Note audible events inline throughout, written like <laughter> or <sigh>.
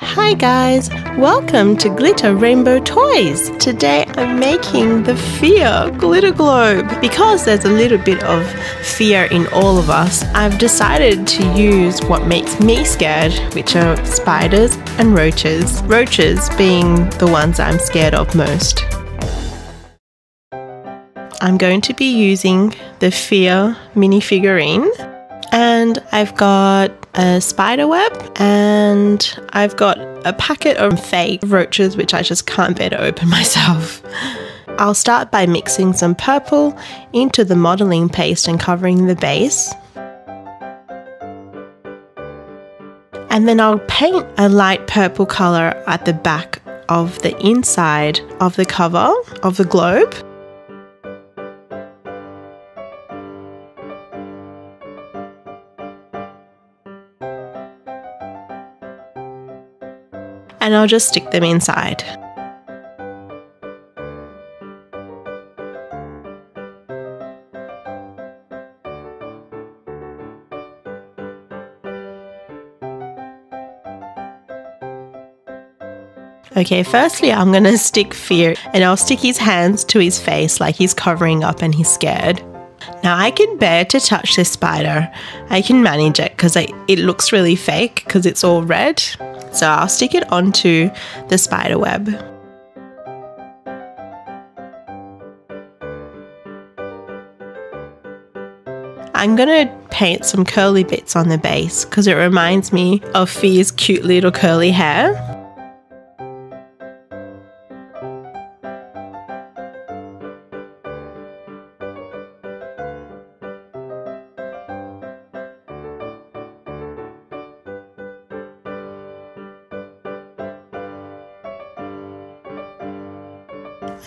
Hi guys, welcome to Glitter Rainbow Toys. Today I'm making the fear glitter globe. Because there's a little bit of fear in all of us, I've decided to use what makes me scared, which are spiders and roaches. Roaches being the ones I'm scared of most. I'm going to be using the Fear mini figurine and I've got a spider web and I've got a packet of fake roaches which I just can't bear to open <laughs> myself. I'll start by mixing some purple into the modelling paste and covering the base. And then I'll paint a light purple colour at the back of the inside of the cover of the globe. And I'll just stick them inside. Okay, firstly, I'm gonna stick Fear and I'll stick his hands to his face like he's covering up and he's scared. Now I can bear to touch this spider. I can manage it because it looks really fake because it's all red. So I'll stick it onto the spider web. I'm going to paint some curly bits on the base because it reminds me of Fear's cute little curly hair.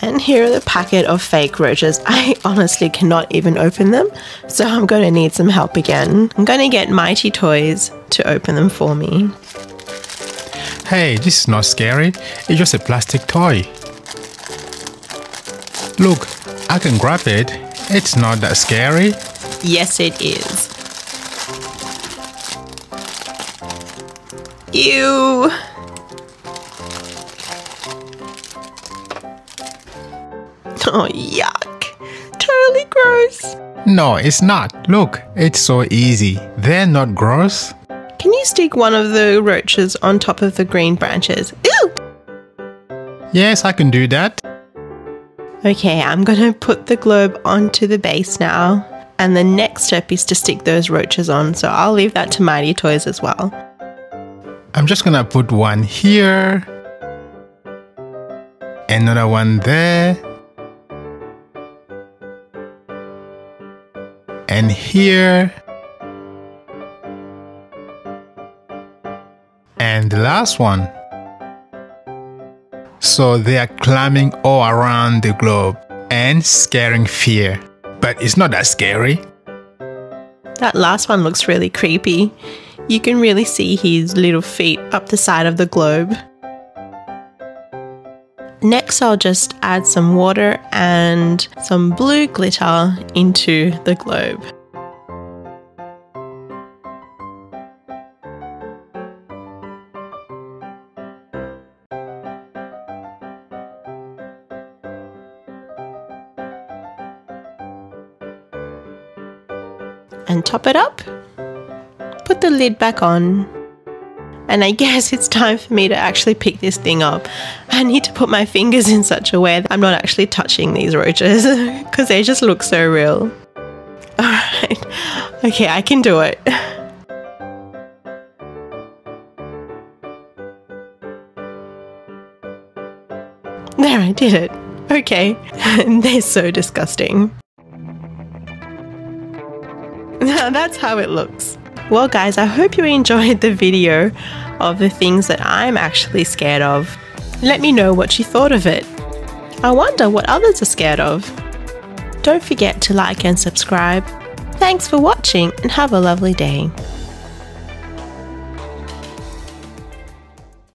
And here are the packet of fake roaches. <laughs> I honestly cannot even open them, so I'm going to need some help again. I'm going to get Mighty Toys to open them for me. Hey, this is not scary. It's just a plastic toy. Look, I can grab it. It's not that scary. Yes, it is. Ew. <laughs> Oh, yuck. Totally gross. No, it's not. Look, it's so easy. They're not gross. Can you stick one of the roaches on top of the green branches? Ew! Yes, I can do that. Okay, I'm gonna put the globe onto the base now. And the next step is to stick those roaches on, so I'll leave that to Mighty Toys as well. I'm just gonna put one here, another one there, and here. And the last one. So they are climbing all around the globe and scaring fear. But it's not that scary. That last one looks really creepy. You can really see his little feet up the side of the globe Next, I'll just add some water and some blue glitter into the globe. And top it up. Put the lid back on and I guess it's time for me to actually pick this thing up. I need to put my fingers in such a way that I'm not actually touching these roaches <laughs> because they just look so real. Alright, <laughs> okay, I can do it. There, I did it. Okay, <laughs> they're so disgusting. Now that's how it looks. Well, guys, I hope you enjoyed the video of the things that I'm actually scared of. Let me know what you thought of it. I wonder what others are scared of. Don't forget to like and subscribe. Thanks for watching and have a lovely day.